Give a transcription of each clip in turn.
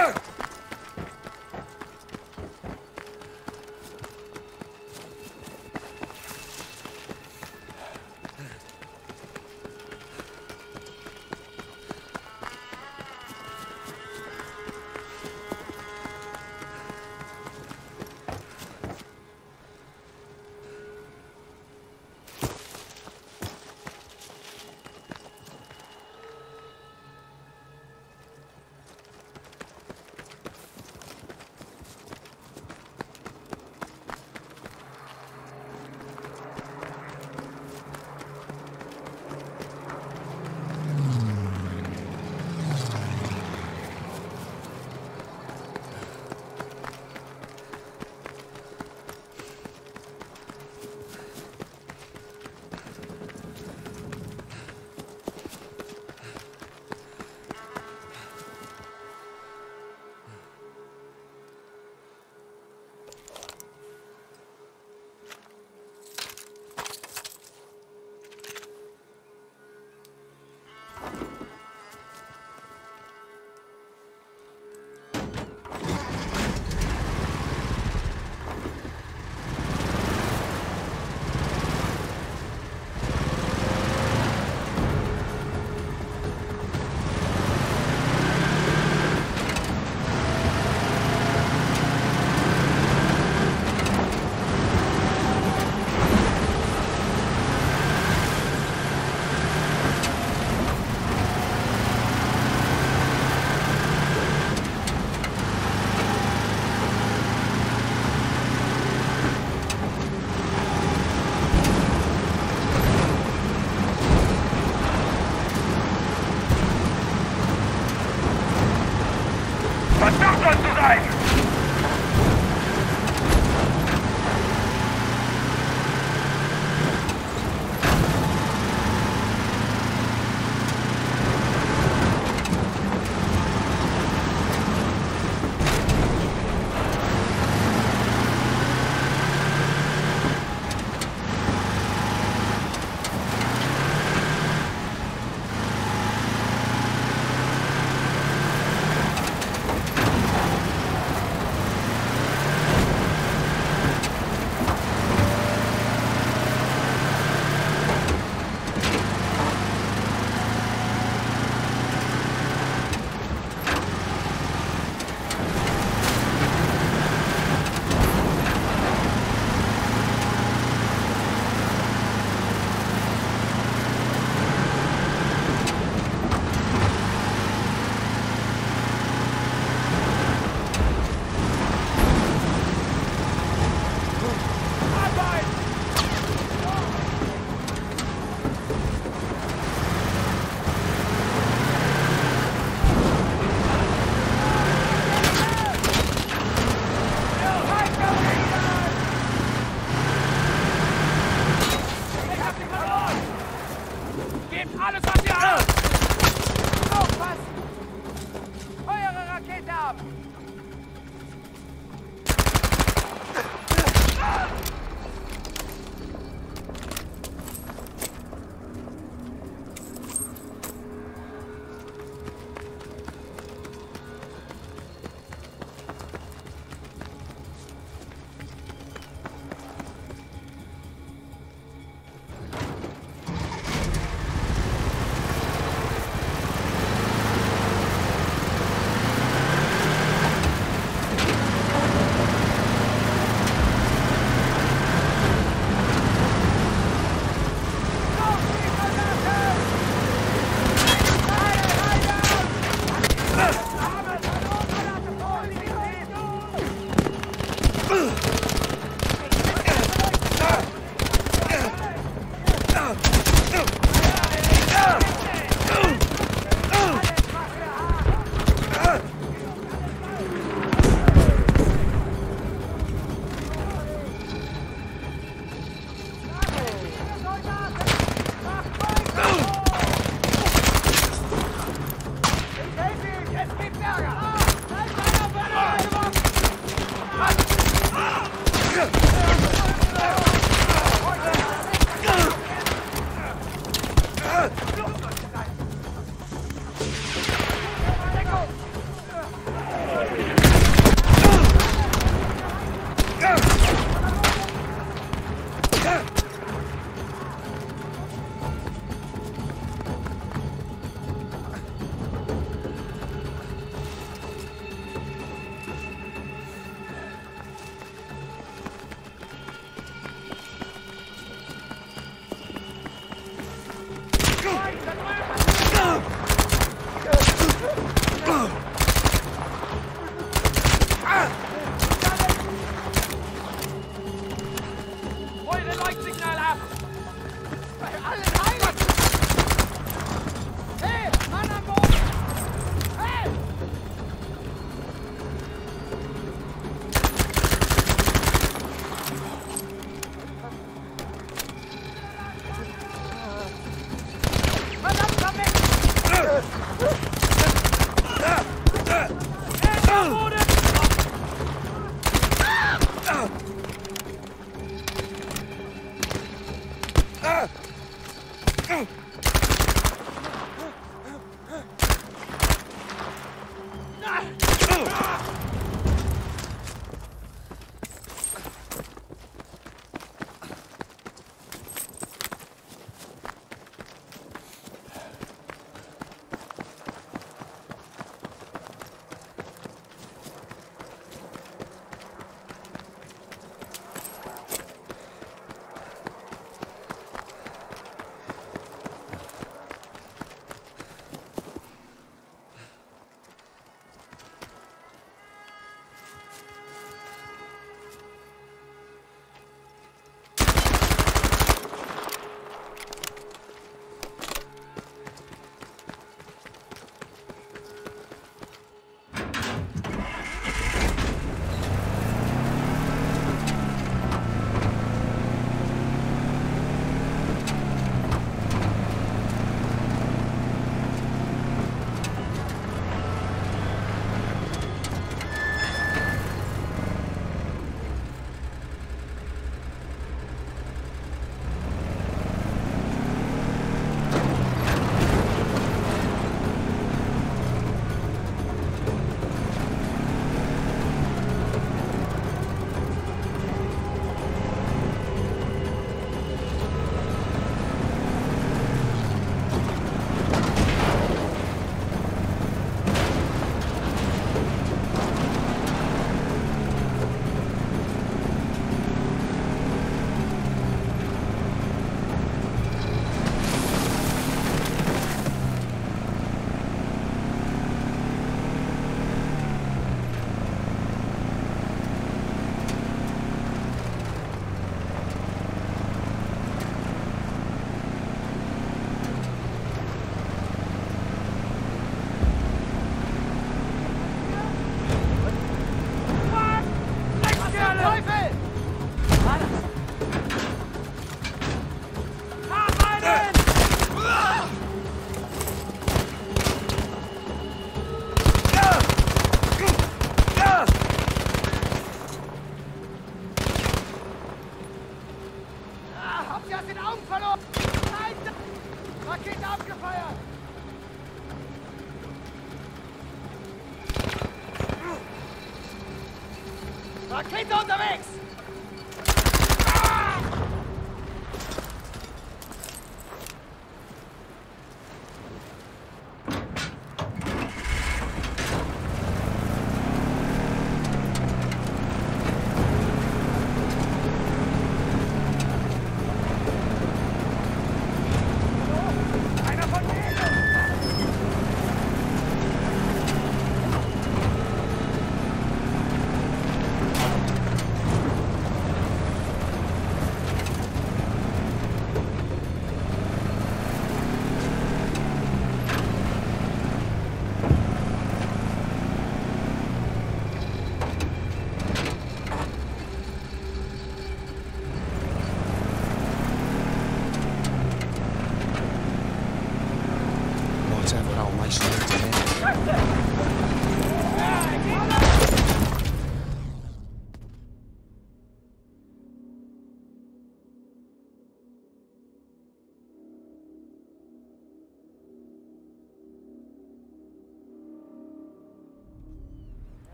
Fire!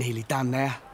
Nearly done now.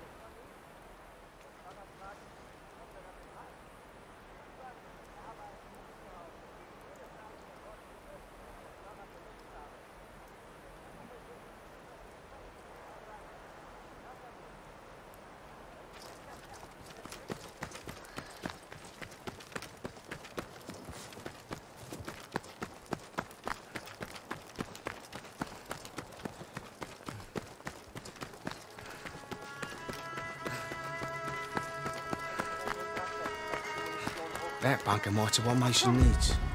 That bunker have what Mason needs.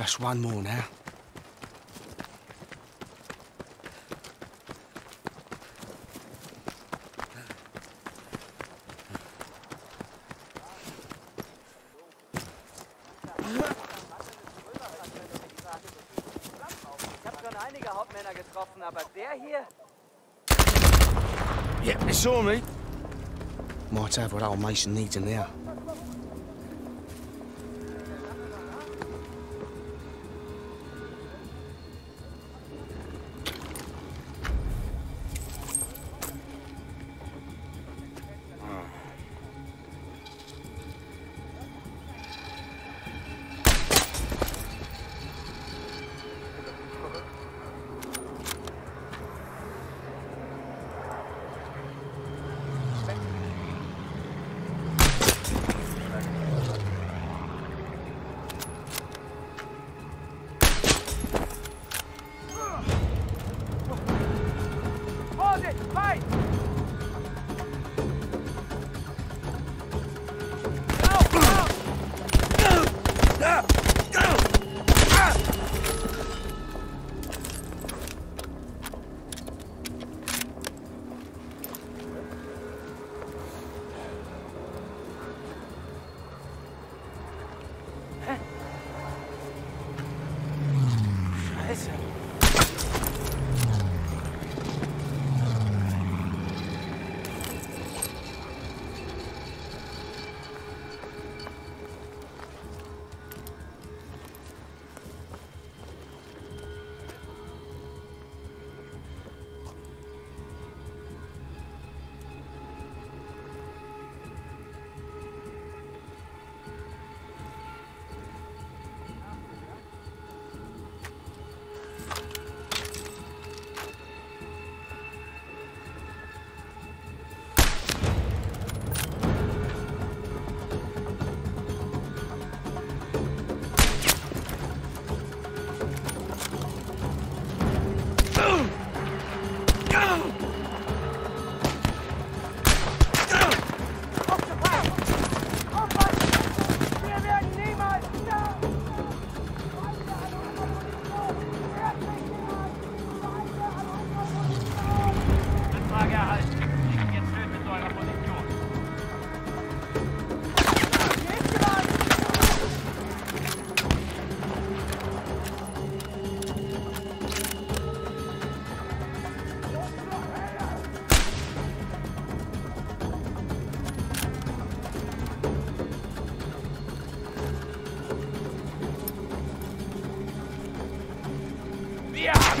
Just one more now. Ich habe schon einige Hauptmänner getroffen, aber der hier... Yep, they saw me. Might have what old Mason needs in there.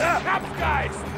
Absgeist!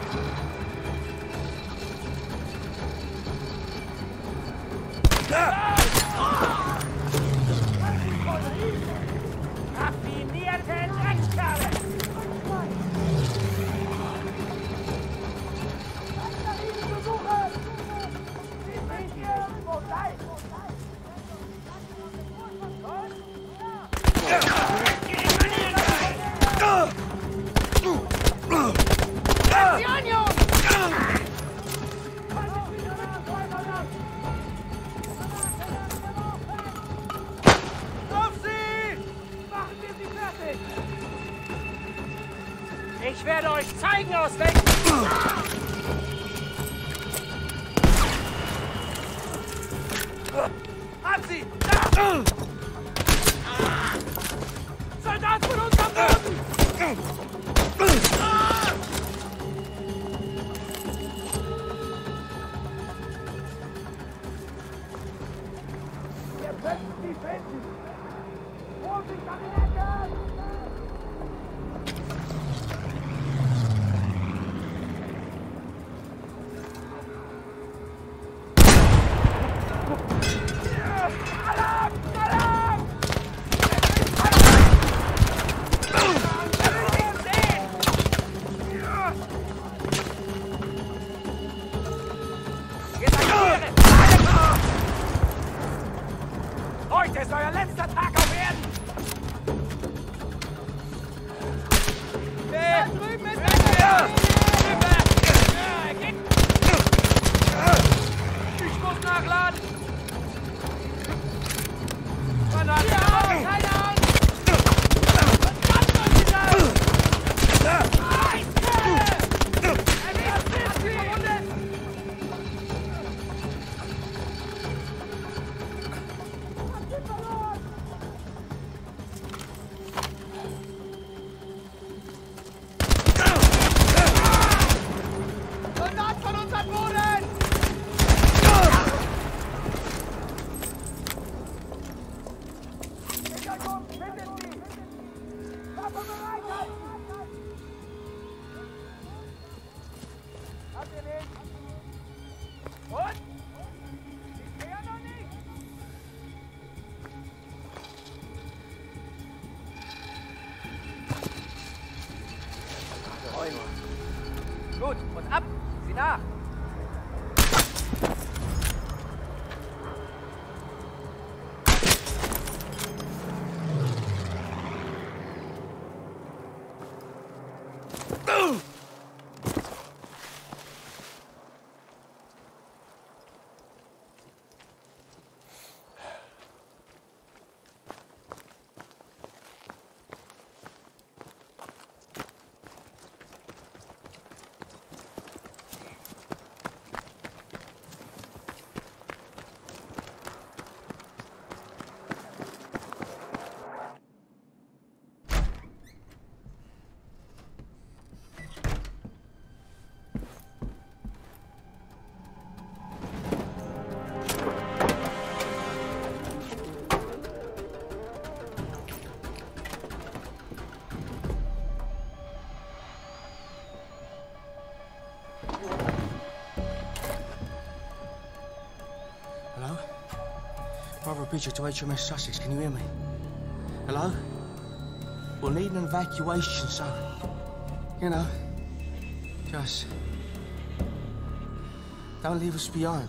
Rechts die Fenster! Groß im Kabinett! Bridger to HMS Sussex. Can you hear me? Hello? We'll need an evacuation, so... You know... Just... Don't leave us behind.